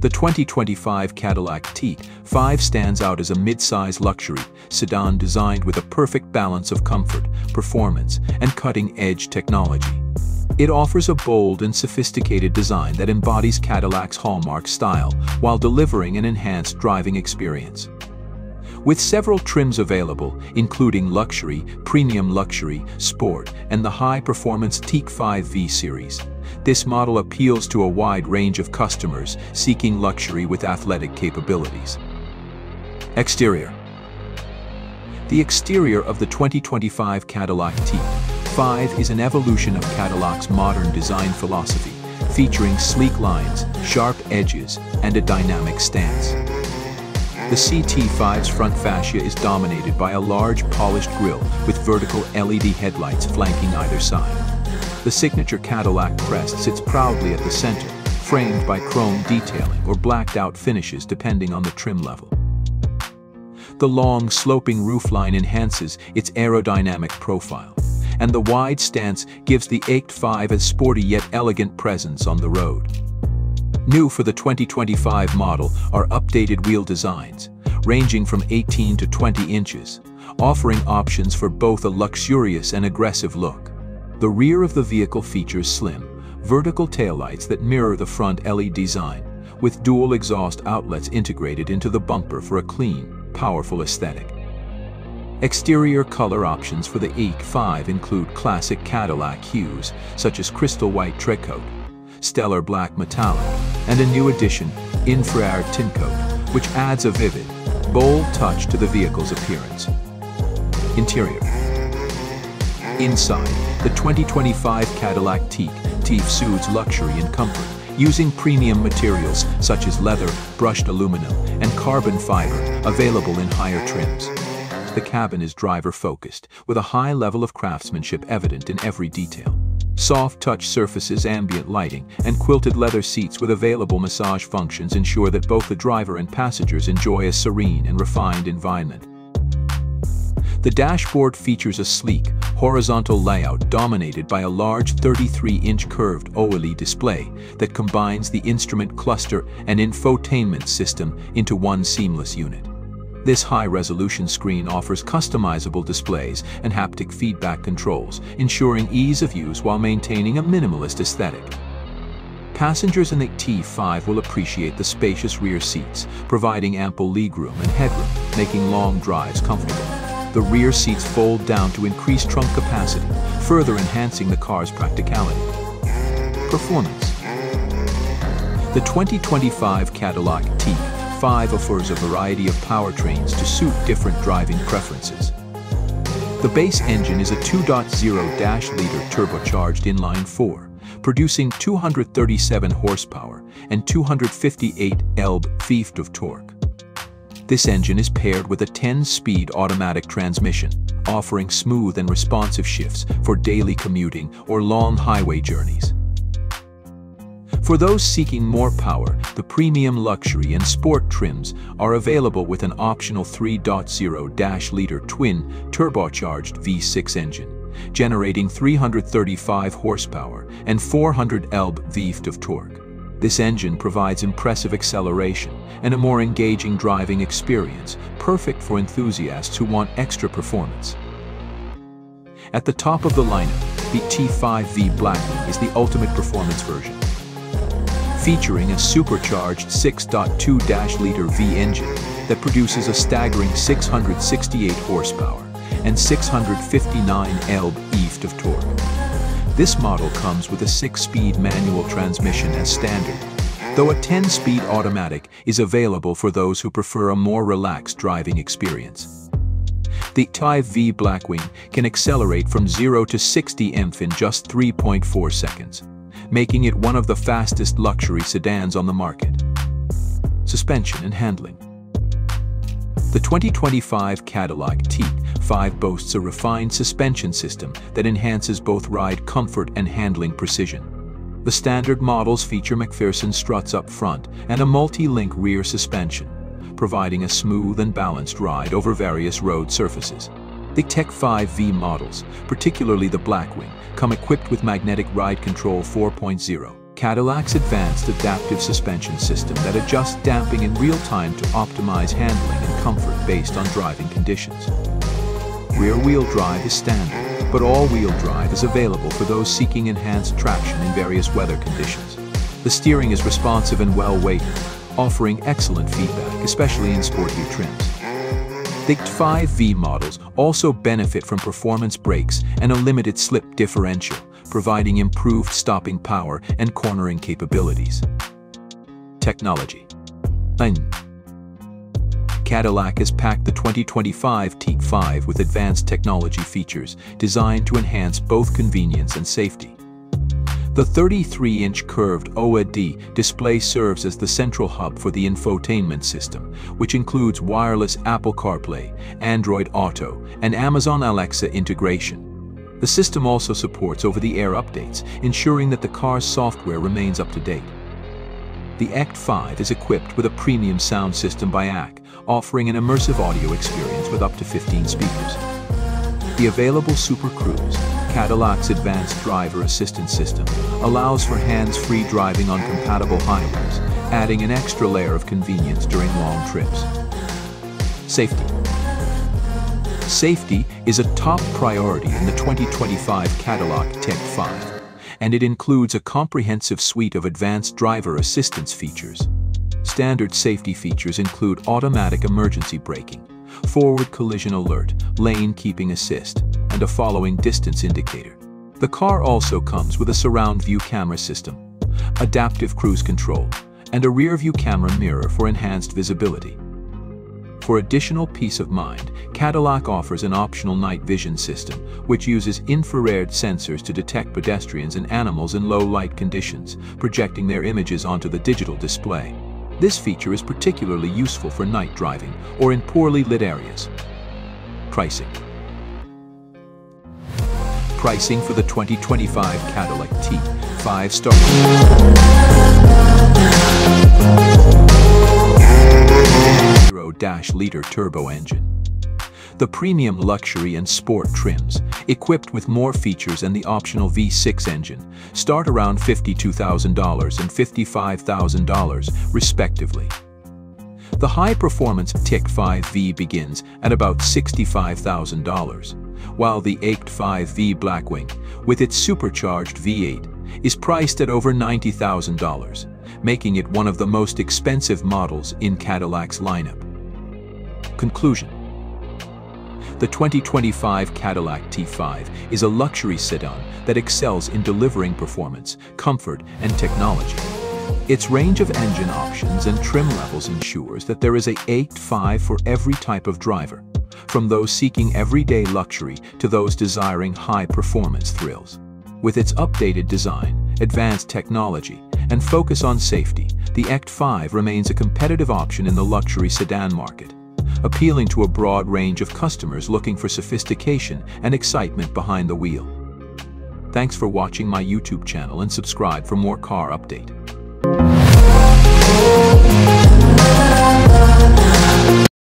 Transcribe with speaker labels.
Speaker 1: The 2025 Cadillac Teak 5 stands out as a mid-size luxury sedan designed with a perfect balance of comfort, performance, and cutting-edge technology. It offers a bold and sophisticated design that embodies Cadillac's hallmark style while delivering an enhanced driving experience. With several trims available, including Luxury, Premium Luxury, Sport, and the high-performance CT5-V series, this model appeals to a wide range of customers seeking luxury with athletic capabilities. Exterior The exterior of the 2025 Cadillac Teak 5 is an evolution of Cadillac's modern design philosophy, featuring sleek lines, sharp edges, and a dynamic stance. The CT5's front fascia is dominated by a large polished grille with vertical LED headlights flanking either side. The signature Cadillac crest sits proudly at the center, framed by chrome detailing or blacked-out finishes depending on the trim level. The long, sloping roofline enhances its aerodynamic profile, and the wide stance gives the ACT 5 a sporty yet elegant presence on the road. New for the 2025 model are updated wheel designs, ranging from 18 to 20 inches, offering options for both a luxurious and aggressive look. The rear of the vehicle features slim, vertical taillights that mirror the front LED design, with dual exhaust outlets integrated into the bumper for a clean, powerful aesthetic. Exterior color options for the CT5 include classic Cadillac hues, such as crystal white tricoat, stellar black metallic, and a new addition, infrared tint coat, which adds a vivid, bold touch to the vehicle's appearance. Interior Inside, the 2025 Cadillac Teak Teef suits luxury and comfort, using premium materials such as leather, brushed aluminum, and carbon fiber available in higher trims. The cabin is driver-focused, with a high level of craftsmanship evident in every detail. Soft touch surfaces, ambient lighting, and quilted leather seats with available massage functions ensure that both the driver and passengers enjoy a serene and refined environment. The dashboard features a sleek, horizontal layout dominated by a large 33-inch curved OLED display that combines the instrument cluster and infotainment system into one seamless unit. This high-resolution screen offers customizable displays and haptic feedback controls, ensuring ease of use while maintaining a minimalist aesthetic. Passengers in the T5 will appreciate the spacious rear seats, providing ample legroom and headroom, making long drives comfortable. The rear seats fold down to increase trunk capacity, further enhancing the car's practicality. Performance The 2025 Cadillac T5 offers a variety of powertrains to suit different driving preferences. The base engine is a 2.0-liter turbocharged inline-4, producing 237 horsepower and 258 lb-ft of torque. This engine is paired with a 10-speed automatic transmission, offering smooth and responsive shifts for daily commuting or long highway journeys. For those seeking more power, the premium luxury and sport trims are available with an optional 3.0-liter twin turbocharged V6 engine, generating 335 horsepower and 400 lb-ft of torque. This engine provides impressive acceleration and a more engaging driving experience, perfect for enthusiasts who want extra performance. At the top of the lineup, the T5V Blackwing is the ultimate performance version. Featuring a supercharged 6.2-liter V engine that produces a staggering 668 horsepower and 659 lb-ft of torque. This model comes with a 6-speed manual transmission as standard, though a 10-speed automatic is available for those who prefer a more relaxed driving experience. The T5V Blackwing can accelerate from 0 to 60 mph in just 3.4 seconds, making it one of the fastest luxury sedans on the market. Suspension and handling. The 2025 Cadillac Teak 5 boasts a refined suspension system that enhances both ride comfort and handling precision. The standard models feature MacPherson struts up front and a multi-link rear suspension, providing a smooth and balanced ride over various road surfaces. The CT5-V models, particularly the Blackwing, come equipped with Magnetic Ride Control 4.0, Cadillac's advanced adaptive suspension system that adjusts damping in real time to optimize handling and comfort based on driving conditions. Rear-wheel drive is standard, but all-wheel drive is available for those seeking enhanced traction in various weather conditions. The steering is responsive and well-weighted, offering excellent feedback, especially in sportier trims. The ECT5V models also benefit from performance brakes and a limited slip differential, providing improved stopping power and cornering capabilities. Technology 9. Cadillac has packed the 2025 CT5 with advanced technology features designed to enhance both convenience and safety. The 33-inch curved OLED display serves as the central hub for the infotainment system, which includes wireless Apple CarPlay, Android Auto, and Amazon Alexa integration. The system also supports over-the-air updates, ensuring that the car's software remains up to date. The ECT5 is equipped with a premium sound system by AKG, offering an immersive audio experience with up to 15 speakers. The available Super Cruise, Cadillac's advanced driver assistance system, allows for hands-free driving on compatible highways, adding an extra layer of convenience during long trips. Safety. Safety is a top priority in the 2025 Cadillac CT5 and it includes a comprehensive suite of advanced driver assistance features. Standard safety features include automatic emergency braking, forward collision alert, lane keeping assist, and a following distance indicator. The car also comes with a surround view camera system, adaptive cruise control, and a rear view camera mirror for enhanced visibility. For additional peace of mind, Cadillac offers an optional night vision system, which uses infrared sensors to detect pedestrians and animals in low light conditions, projecting their images onto the digital display. This feature is particularly useful for night driving or in poorly lit areas. Pricing Pricing for the 2025 Cadillac T 5 star 0-liter turbo engine. The premium luxury and sport trims, equipped with more features and the optional V6 engine, start around $52,000 and $55,000, respectively. The high-performance CT5-V begins at about $65,000, while the ACT 5V Blackwing, with its supercharged V8, is priced at over $90,000 making it one of the most expensive models in Cadillac's lineup. Conclusion The 2025 Cadillac T5 is a luxury sedan that excels in delivering performance, comfort, and technology. Its range of engine options and trim levels ensures that there is a ECT5 for every type of driver, from those seeking everyday luxury to those desiring high-performance thrills. With its updated design, advanced technology, and focus on safety, the ECT5 remains a competitive option in the luxury sedan market appealing to a broad range of customers looking for sophistication and excitement behind the wheel. Thanks for watching my YouTube channel and subscribe for more car update.